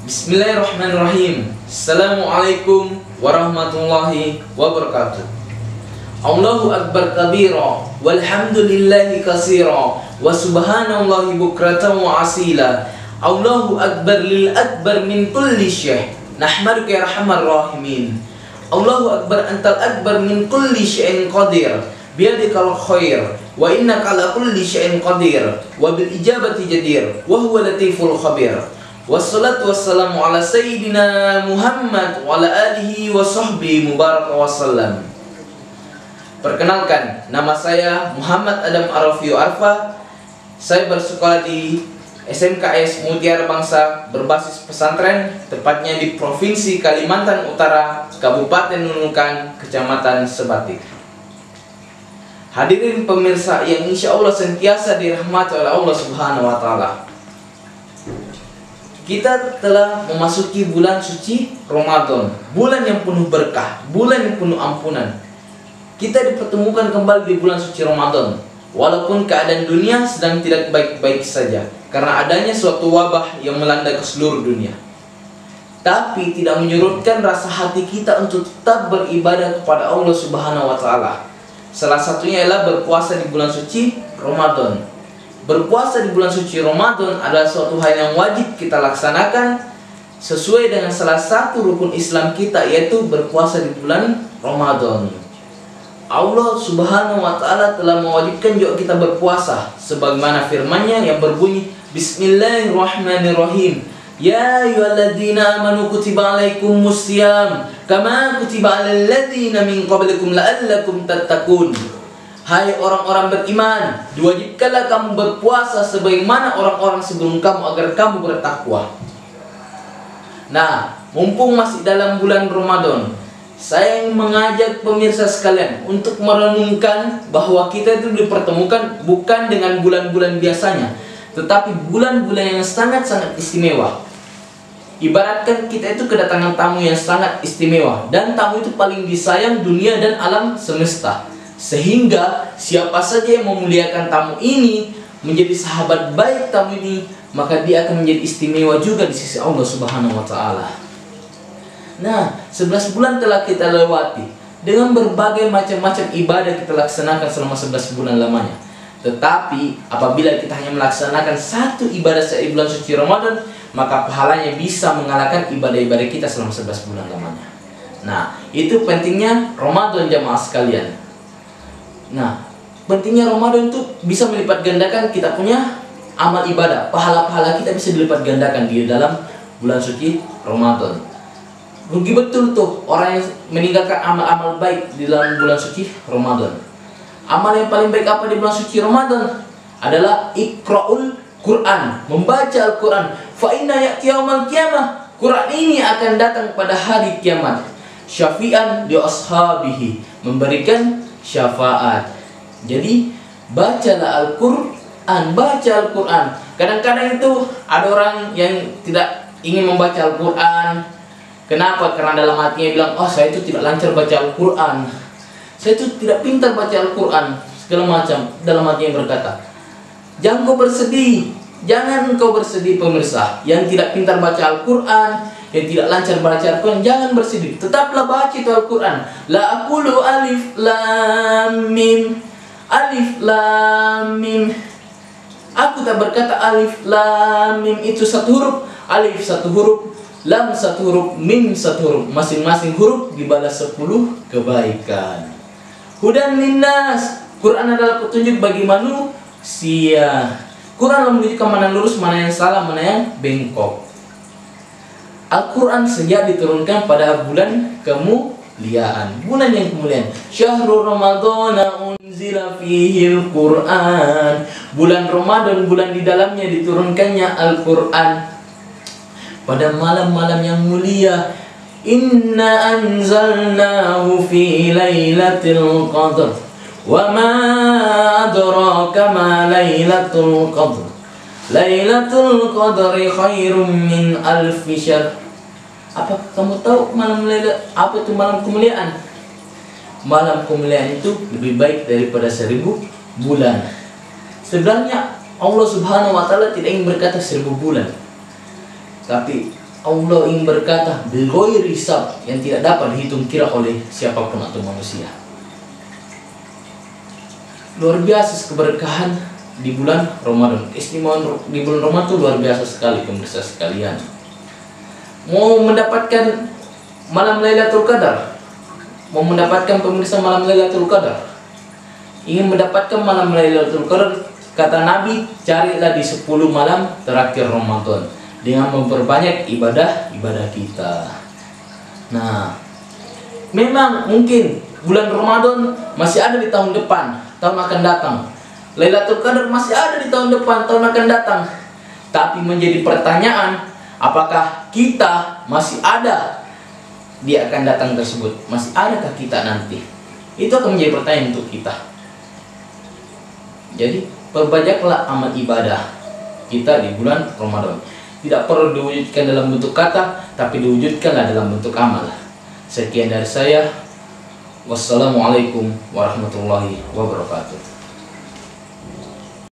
Bismillahirrahmanirrahim. Assalamualaikum warahmatullahi wabarakatuh. Allahu akbar kabira walhamdulillahi kasira wa subhanallahi bukratan wa asila. Allahu akbar lil akbar min kulli syai. Nahmaduka ya arhamar rahimin. Allahu akbar antal akbar min kulli syai'in qadir. Biyadikal khair wa innaka ala kulli syai'in qadir wa bil ijabati jadir wa huwa latiful khabir. Wassalatu wassalamu ala sayyidina Muhammad wa ala alihi wa sahbihi mubarak wa sallam. Perkenalkan, nama saya Muhammad Adam Arafio Arfa. Saya bersekolah di SMKS Mutiara Bangsa berbasis pesantren, tepatnya di Provinsi Kalimantan Utara, Kabupaten Nunukan, Kecamatan Sebatik. Hadirin pemirsa yang insya Allah sentiasa dirahmati oleh Allah Subhanahu wa Ta'ala. Kita telah memasuki bulan suci Ramadan, bulan yang penuh berkah, bulan yang penuh ampunan. Kita dipertemukan kembali di bulan suci Ramadan, walaupun keadaan dunia sedang tidak baik-baik saja karena adanya suatu wabah yang melanda ke seluruh dunia. Tapi tidak menyurutkan rasa hati kita untuk tetap beribadah kepada Allah Subhanahu wa taala. Salah satunya ialah berpuasa di bulan suci Ramadan. Berpuasa di bulan suci Ramadan adalah suatu hal yang wajib kita laksanakan sesuai dengan salah satu rukun Islam kita yaitu berpuasa di bulan Ramadan. Allah Subhanahu wa taala telah mewajibkan juga kita berpuasa sebagaimana firman-Nya yang berbunyi Bismillahirrahmanirrahim. Ya ayyuhalladzina amanu kutiba alaikumus syiyam kama kutiba alal ladzina min qablikum la'allakum tattaqun. Hai orang-orang beriman, diwajibkanlah kamu berpuasa sebagaimana orang-orang sebelum kamu agar kamu bertakwa. Nah, mumpung masih dalam bulan Ramadan, saya ingin mengajak pemirsa sekalian untuk merenungkan bahwa kita itu dipertemukan bukan dengan bulan-bulan biasanya, tetapi bulan-bulan yang sangat-sangat istimewa. Ibaratkan kita itu kedatangan tamu yang sangat istimewa dan tamu itu paling disayang dunia dan alam semesta. Sehingga siapa saja yang memuliakan tamu ini menjadi sahabat baik tamu ini, maka dia akan menjadi istimewa juga di sisi Allah Subhanahu wa taala. Nah, 11 bulan telah kita lewati dengan berbagai macam-macam ibadah kita laksanakan selama 11 bulan lamanya. Tetapi apabila kita hanya melaksanakan satu ibadah saat bulan suci Ramadan, maka pahalanya bisa mengalahkan ibadah-ibadah kita selama 11 bulan lamanya. Nah, itu pentingnya Ramadan jamaah sekalian. Nah, pentingnya Ramadan itu bisa melipat gandakan kita punya amal ibadah. Pahala-pahala kita bisa dilipat gandakan di dalam bulan suci Ramadan. Rugi betul tuh orang yang meninggalkan amal-amal baik di dalam bulan suci Ramadan. Amal yang paling baik apa di bulan suci Ramadan? Adalah ikra'ul Quran, membaca Al-Quran. Fa inna ya'ti yaumal qiyamah. Quran ini akan datang pada hari kiamat. Syafi'an li ashabihi, memberikan syafaat. Jadi bacalah Al-Qur'an, baca Al-Qur'an. Kadang-kadang itu ada orang yang tidak ingin membaca Al-Qur'an. Kenapa? Karena dalam hatinya bilang, "Oh, saya itu tidak lancar baca Al-Qur'an. Saya itu tidak pintar baca Al-Qur'an." Segala macam dalam hatinya berkata. Jangan kau bersedih. Jangan kau bersedih pemirsa yang tidak pintar baca Al-Qur'an, yang tidak lancar baca Al-Quran jangan bersedih. Tetaplah baca itu Al-Quran. La aqulu alif lam mim. Alif lam mim. Aku tak berkata alif lam mim itu satu huruf. Alif satu huruf lam satu huruf mim satu huruf. Masing-masing huruf dibalas sepuluh kebaikan. Hudan linnas. Quran adalah petunjuk bagi manusia. Quran menunjukkan mana lurus mana yang salah mana yang bengkok Al-Quran sejak diturunkan pada bulan kemuliaan. Bulan yang kemuliaan. Syahrul Ramadhan unzila fihi Al-Quran. Bulan Ramadan, bulan di dalamnya diturunkannya Al-Quran. Pada malam-malam yang mulia Inna anzalnahu fi laylatil qadr. Wa ma adraka ma laylatul qadr Lailatul Qadri khairum min alfi syahr. Apa kamu tahu malam Lailatul apa itu malam kemuliaan? Malam kemuliaan itu lebih baik daripada seribu bulan. Sebenarnya Allah Subhanahu wa taala tidak ingin berkata seribu bulan. Tapi Allah ingin berkata Bilgoi risab yang tidak dapat dihitung kira oleh siapa pun atau manusia Luar biasa keberkahan di bulan Ramadan. Keistimewaan di bulan Ramadan itu luar biasa sekali pemirsa sekalian. Mau mendapatkan malam Lailatul Qadar? Mau mendapatkan pemirsa malam Lailatul Qadar? Ingin mendapatkan malam Lailatul Qadar? Kata Nabi, carilah di 10 malam terakhir Ramadan dengan memperbanyak ibadah-ibadah kita. Nah, memang mungkin bulan Ramadan masih ada di tahun depan, tahun akan datang. Lailatul Qadar masih ada di tahun depan, tahun akan datang. Tapi menjadi pertanyaan, apakah kita masih ada dia akan datang tersebut? Masih adakah kita nanti? Itu akan menjadi pertanyaan untuk kita. Jadi, perbanyaklah amal ibadah kita di bulan Ramadan tidak perlu diwujudkan dalam bentuk kata tapi diwujudkanlah dalam bentuk amal sekian dari saya wassalamualaikum warahmatullahi wabarakatuh